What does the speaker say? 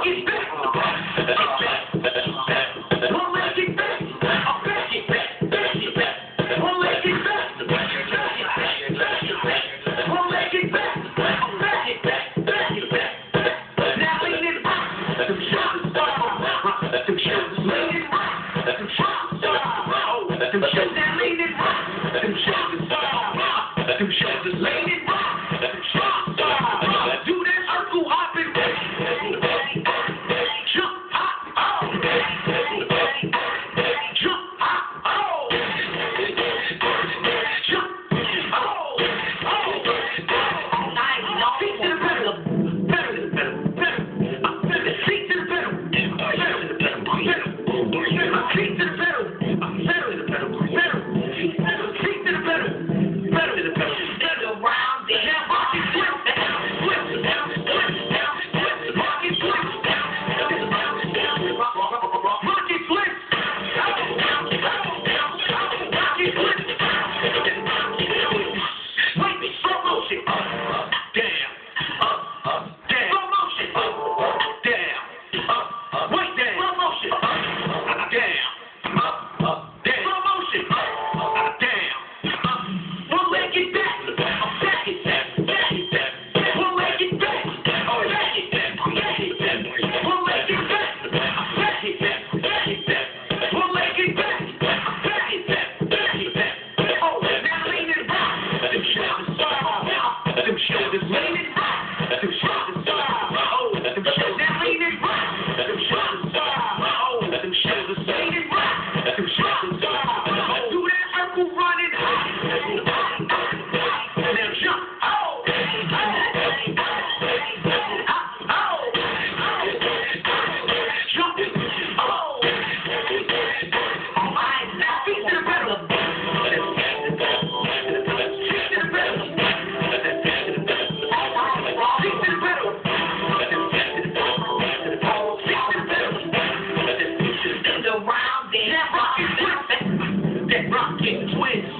fucking back. That rocking, twist.